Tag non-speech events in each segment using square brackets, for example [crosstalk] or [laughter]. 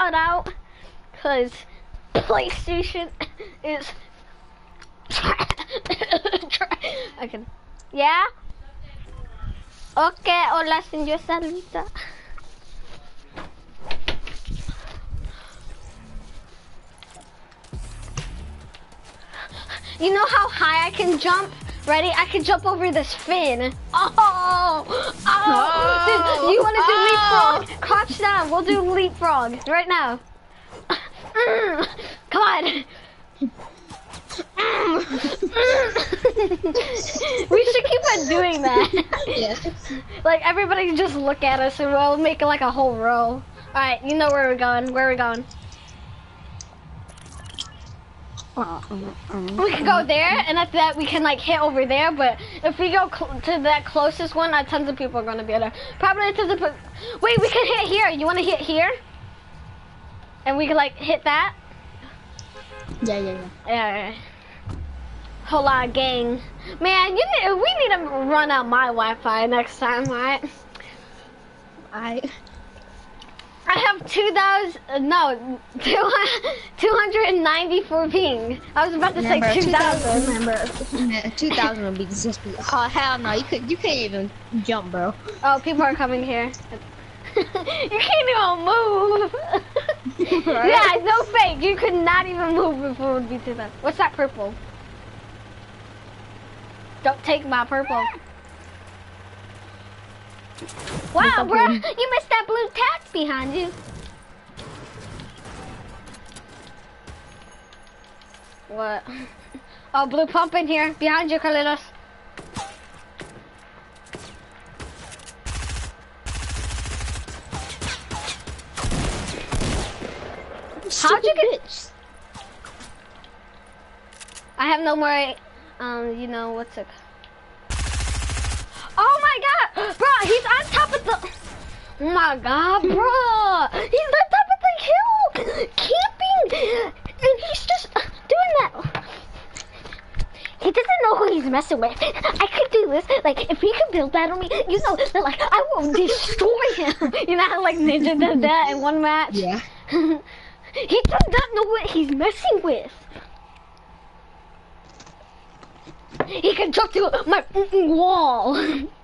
cut out because PlayStation is. [coughs] I can. Yeah. Okay, hola, señor Salita. You know how high I can jump? Ready? I can jump over this fin. Oh! Oh! Oh. Dude, you want to do Oh. leapfrog? Crouch down. We'll do leapfrog right now. Mm. Come on. Mm. we should keep on doing that. Yes. Like everybody just look at us and we'll make it like a whole row. Alright, you know where we're going. Where we're going? We can go there, and after that we can like hit over there. But if we go cl- to that closest one, uh, tons of people are gonna be there. Probably tons of. Wait, we can hit here. You want to hit here? And we can like hit that. Yeah, yeah, yeah. Yeah. Whole lot of gang. Man, you need, we need to run out my Wi-Fi next time, right? I. I have 2,000, uh, no, 294 ping. I was about to say Remember, 2,000. Remember, [laughs] 2000 would be just be. Oh hell no! You could, you can't even jump, bro. Oh, people are coming here. [laughs] you can't even move. [laughs] Yeah, no fake. You could not even move before it would be 2,000. What's that purple? Don't take my purple. Wow, bro, you missed that blue tax behind you. What? [laughs] Oh, blue pump in here, behind you, Carlitos. How'd you get? Bitch. I have no more. Um, you know what's it? God, bro, he's on top of the. Oh my god, bro, he's on top of the hill, camping, and he's just doing that. He doesn't know who he's messing with. I could do this. Like, if he could build that on me, you know, that, like, I will destroy him. [laughs] You know how, like, Ninja did that in one match? Yeah. [laughs] he does not know what he's messing with. He can jump to my wall. [laughs]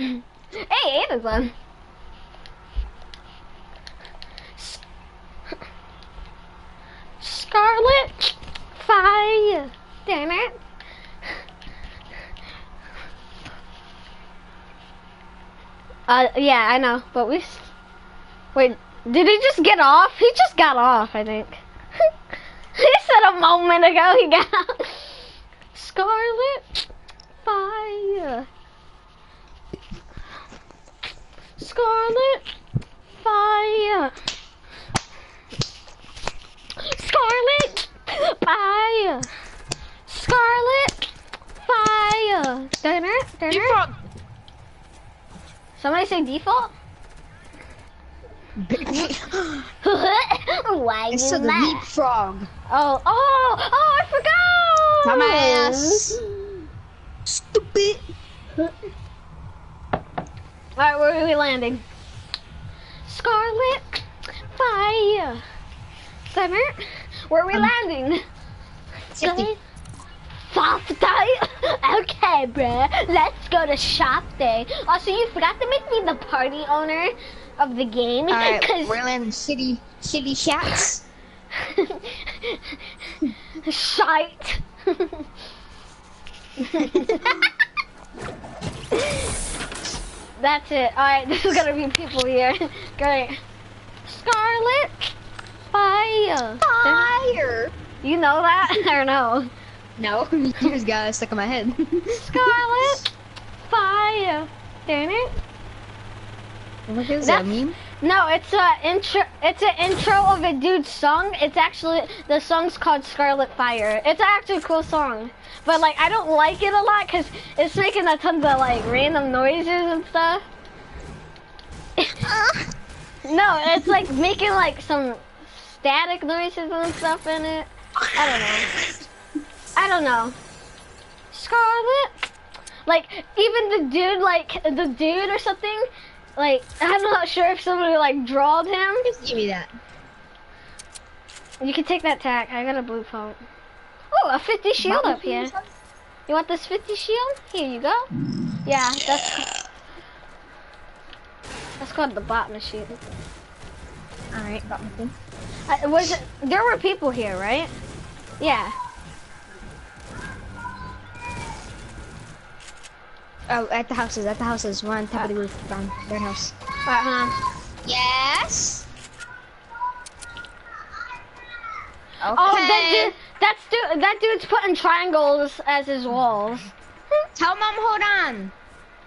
[laughs] hey, Amazon. Scarlet Fire. Damn it. Uh, yeah, I know, but we. Wait, did he just get off? He just got off, I think. [laughs] he said a moment ago he got. [laughs] Scarlet Fire. Scarlet Fire. Scarlet Fire. Scarlet Fire. Dinner? Dinner? Default. Somebody say default? [laughs] Why It's you the laugh? leapfrog. Oh, oh, oh, I forgot! Dumbass. Stupid. [laughs] Alright, where are we landing? Scarlet Fire. Summer, where are we Um, landing? Fifty. Soft? Okay, bruh. Let's go to shop day. Also, you forgot to make me the party owner of the game. Alright, we're landing city, city shots. Shite. [laughs] [laughs] That's it. Alright, [laughs] this is gonna be people here. [laughs] Great. Scarlet Fire. Fire. You know that? [laughs] or no? No, you just got it stuck in my head. Scarlet Fire. Darn it. what is That's- that meme? No, it's a intro. It's an intro of a dude's song. It's actually the song's called Scarlet Fire. It's actually a cool song, but like I don't like it a lot because it's making a tons of like random noises and stuff. [laughs] no, it's like making like some static noises and stuff in it. I don't know. I don't know. Scarlet, like even the dude, like the dude or something. Like I'm not sure if somebody like drawed him. Just give me that. You can take that tack. I got a blue phone. Oh, a 50 shield up here. You want this 50 shield? Here you go. Yeah, that's that's called the bot machine. Alright, got machine. thing. Uh, was it, there were people here, right? Yeah. Oh, at the houses, at the houses. One on top of the roof, down their house. Uh huh. Yes. Okay. Oh, that dude, that's dude, that dude's putting triangles as his walls, Tell mom, hold on.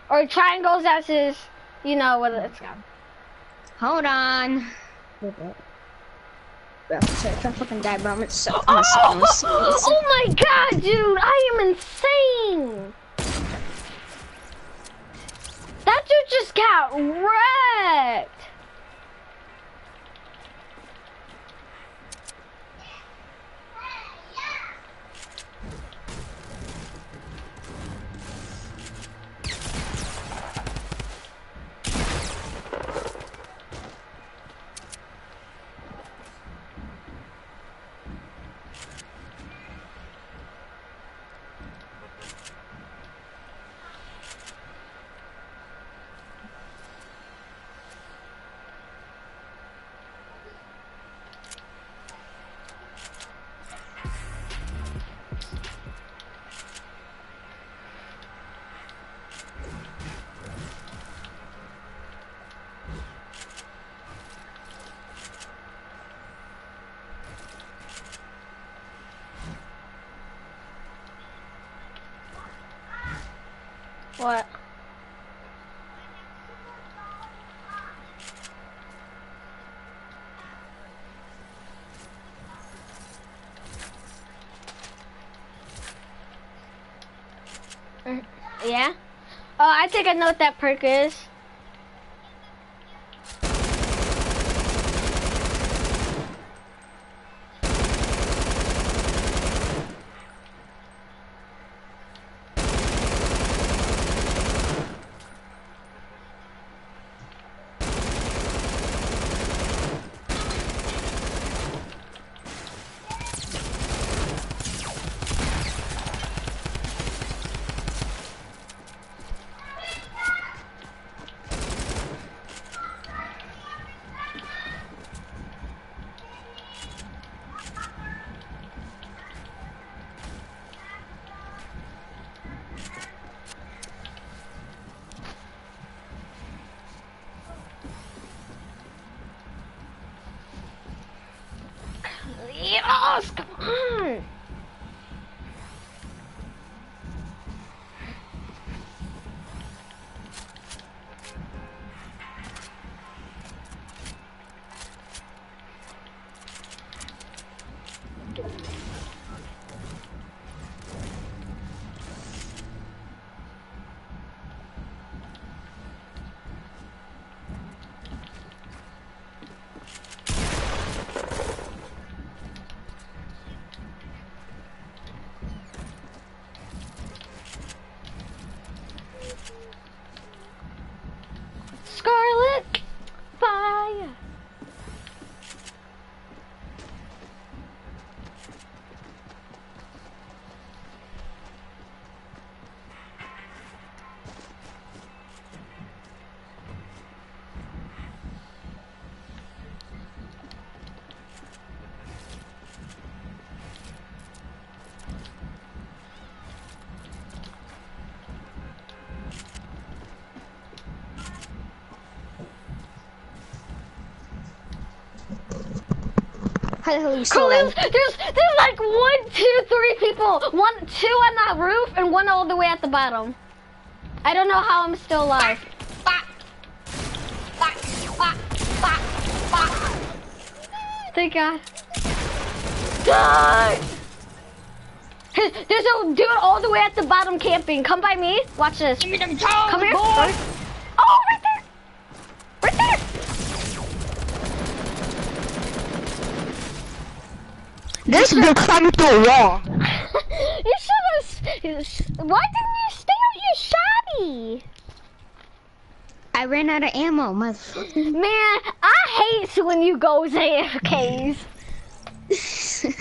or triangles as his, you know what it's called. Hold on. Bro, sorry, if fucking die, bro, I'm so. Oh, I'm so, I'm so, I'm so- oh my god, dude, I am insane. That dude just got wrecked. What? Mm, Yeah? Oh, I think I know what that perk is. Yes, How the hell are you still alive? there's, there's there's like one, two, three people. One, two on that roof, and one all the way at the bottom. I don't know how I'm still alive. Thank God. Die! There's there's a dude all the way at the bottom camping. Come by me. Watch this. Give me them toes, Come here. boy. Oh, right there. Right there. This dude climbed through a wall. you should have. Why didn't you stay on your shoddy? I ran out of ammo, motherfucker. Man, I hate when you go AFKs. Man,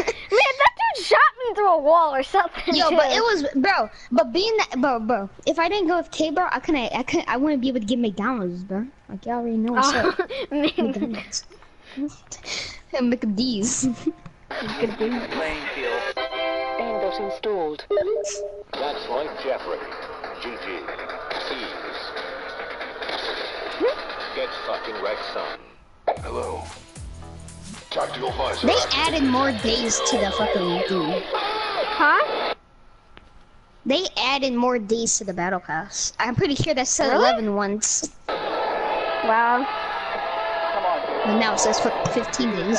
that dude shot me through a wall or something. Yo, but it [laughs] was, bro. But being that, bro, bro. If I didn't go with K, bro, I couldn't, I couldn't, I wouldn't be able to get McDonald's, bro. Like y'all already know what's up. Oh, [laughs] man. McDonald's. and McD's. Playing field. Aimbot installed. That's like Jeffrey. GG. Ease. Get fucking wrecked, son. Hello. Tactical visor. They added more days to the fucking game. Huh? They added more days to the battle pass. I'm pretty sure that said Really? 11 once, Wow. Come on, but now it says fi- 15 days.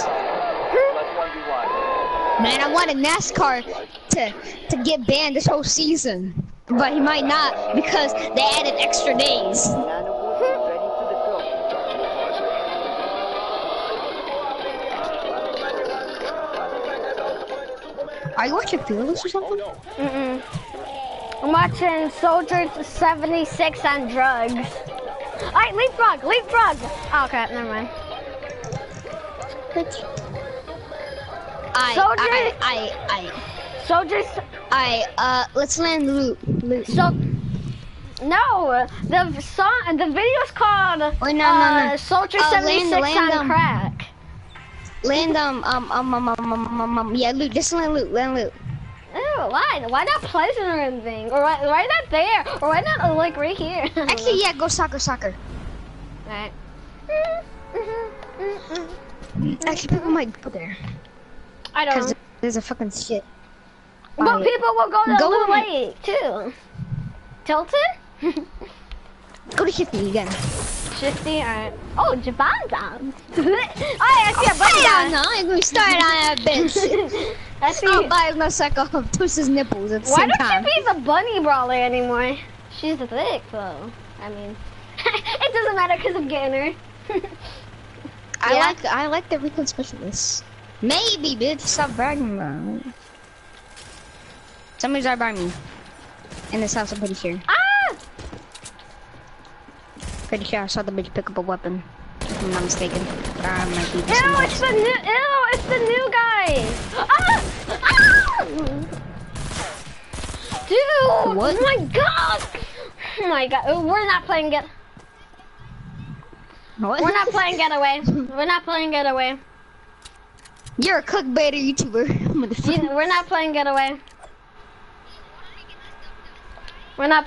Let's 1v1. Man, I wanted NASCAR to to get banned this whole season, but he might not because they added extra days. Nano boost ready to deploy. Tactical visor Are you watching Fearless or something? Mm-mm. I'm watching Soldiers 76 on drugs. Alright, leapfrog, leapfrog. Oh, crap, never mind. I, Soldier- I, I, I, Soldiers, I, uh, let's land loot. Loot. so, no, the song, the video's called Wait, no, uh, no, no. Soldier Uh, land- 76 land on them. crack. Land, um, um, um, um, um, um, um, um, yeah, loot. Just land loot, land loot. Ew, why? Why not Pleasant or anything? Or why, why not there? Or why not, uh, like, right here? [laughs] Actually, yeah, go soccer, soccer. Right. Actually, people might go there. I don't. Because there's a fucking shit. But Alright. people will go to Go Blue. Lake, too. Tilted? [laughs] Go to Shifty again. Shifty, alright. Oh, Javonda. oh, [laughs] I see a oh, bunny Hell on. no, I ain't gonna start on that [laughs] bitch. I see. I'll buy my sucker of Twis's nipples at the Why same don't time. you be the bunny brawler anymore? She's a thick, though. I mean, it doesn't matter because I'm getting her. I Yeah. like I like the recon specialist. Maybe, bitch. Stop bragging about it. Somebody's right by me. In this house, I'm pretty sure. ah! Pretty sure I saw the bitch pick up a weapon. If I'm not mistaken. But I might be Ew, it's the new. Ew, it's the new guy. Ah! Ah! Dude! What? Oh my god! Oh my god! Oh, We're not playing get. What? We're not playing [laughs] getaway. We're not playing getaway. You're a clickbaiter YouTuber. You- [laughs] Motherfucker. We're not playing getaway. We're not